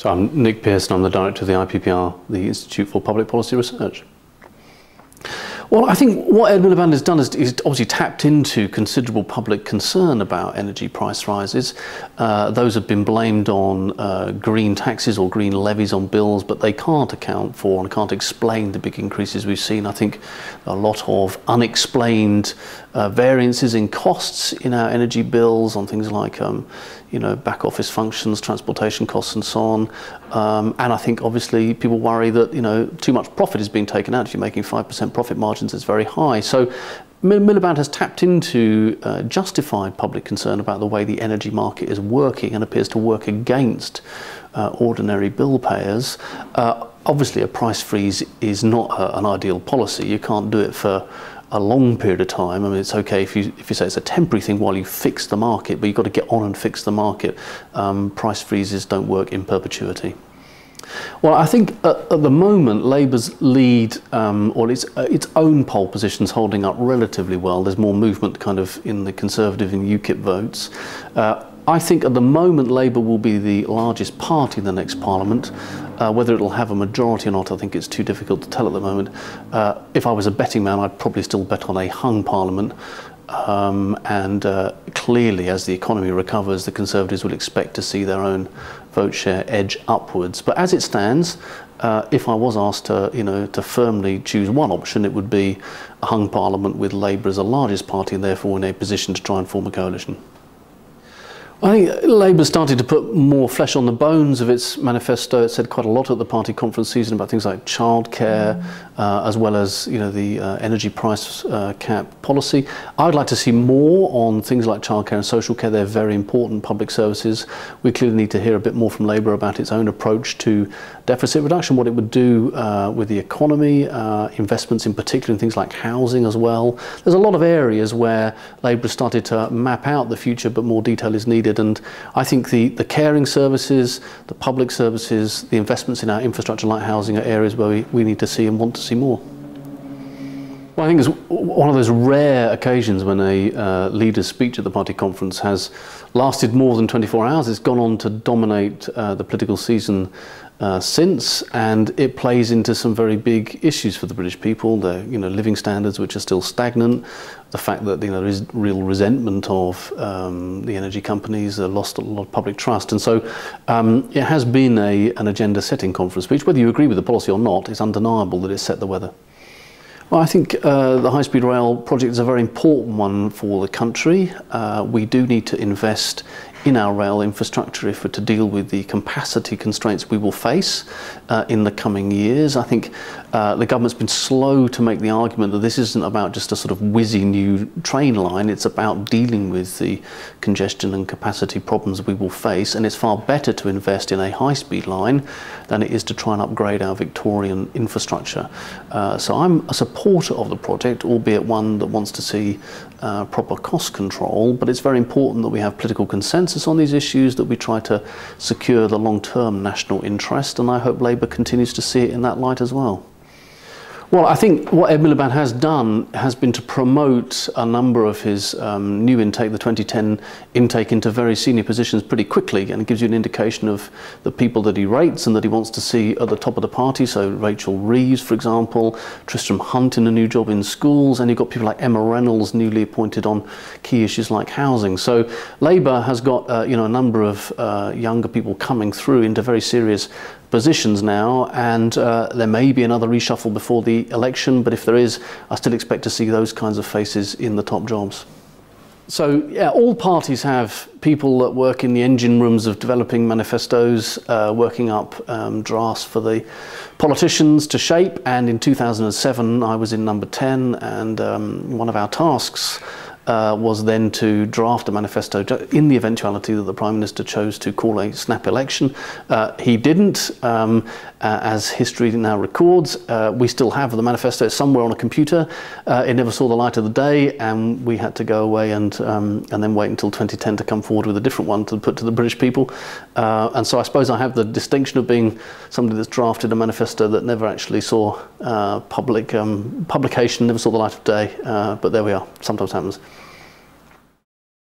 So I'm Nick Pearce, I'm the director of the IPPR, the Institute for Public Policy Research. Well, I think what Ed Miliband has done is, is obviously tapped into considerable public concern about energy price rises. Uh, those have been blamed on uh, green taxes or green levies on bills, but they can't account for and can't explain the big increases we've seen. I think a lot of unexplained uh, variances in costs in our energy bills on things like um, you know, back office functions, transportation costs and so on. Um, and I think obviously people worry that, you know, too much profit is being taken out. If you're making 5% profit margins, it's very high. So Miliband has tapped into uh, justified public concern about the way the energy market is working and appears to work against uh, ordinary bill payers. Uh, obviously, a price freeze is not a, an ideal policy. You can't do it for a long period of time. I mean, it's okay if you if you say it's a temporary thing while you fix the market, but you've got to get on and fix the market. Um, price freezes don't work in perpetuity. Well, I think at, at the moment Labour's lead um, or its uh, its own poll positions holding up relatively well. There's more movement kind of in the Conservative and UKIP votes. Uh, I think at the moment Labour will be the largest party in the next Parliament. Uh, whether it'll have a majority or not, I think it's too difficult to tell at the moment. Uh, if I was a betting man, I'd probably still bet on a hung Parliament. Um, and uh, clearly, as the economy recovers, the Conservatives will expect to see their own vote share edge upwards. But as it stands, uh, if I was asked to, you know, to firmly choose one option, it would be a hung Parliament with Labour as the largest party and therefore in a position to try and form a coalition. I think Labour started to put more flesh on the bones of its manifesto. It said quite a lot at the party conference season about things like childcare, mm. uh, as well as you know the uh, energy price uh, cap policy. I'd like to see more on things like childcare and social care. They're very important public services. We clearly need to hear a bit more from Labour about its own approach to deficit reduction, what it would do uh, with the economy, uh, investments in particular in things like housing as well. There's a lot of areas where Labour has started to map out the future, but more detail is needed. And I think the, the caring services, the public services, the investments in our infrastructure like housing are areas where we, we need to see and want to see more. Well, I think it's one of those rare occasions when a uh, leader's speech at the party conference has lasted more than 24 hours. It's gone on to dominate uh, the political season uh, since, and it plays into some very big issues for the British people. The you know living standards which are still stagnant, the fact that you know there is real resentment of um, the energy companies, uh, lost a lot of public trust, and so um, it has been a an agenda-setting conference speech. Whether you agree with the policy or not, it's undeniable that it set the weather. Well, I think uh, the high-speed rail project is a very important one for the country. Uh, we do need to invest in our rail infrastructure if we're to deal with the capacity constraints we will face uh, in the coming years. I think uh, the government's been slow to make the argument that this isn't about just a sort of whizzy new train line, it's about dealing with the congestion and capacity problems we will face, and it's far better to invest in a high-speed line than it is to try and upgrade our Victorian infrastructure. Uh, so I'm a supporter of the project, albeit one that wants to see uh, proper cost control, but it's very important that we have political consensus on these issues, that we try to secure the long-term national interest, and I hope Labour continues to see it in that light as well. Well, I think what Ed Miliband has done has been to promote a number of his um, new intake, the 2010 intake, into very senior positions pretty quickly, and it gives you an indication of the people that he rates and that he wants to see at the top of the party. So Rachel Reeves, for example, Tristram Hunt in a new job in schools, and you've got people like Emma Reynolds, newly appointed on key issues like housing. So Labour has got uh, you know a number of uh, younger people coming through into very serious positions now, and uh, there may be another reshuffle before the election, but if there is, I still expect to see those kinds of faces in the top jobs. So, yeah, all parties have people that work in the engine rooms of developing manifestos, uh, working up um, drafts for the politicians to shape. And in 2007, I was in number 10, and um, one of our tasks uh, was then to draft a manifesto in the eventuality that the Prime Minister chose to call a snap election. Uh, he didn't, um, uh, as history now records. Uh, we still have the manifesto somewhere on a computer. Uh, it never saw the light of the day, and we had to go away and, um, and then wait until 2010 to come forward with a different one to put to the British people. Uh, and so I suppose I have the distinction of being somebody that's drafted a manifesto that never actually saw public um, publication, never saw the light of day. but there we are. Sometimes happens.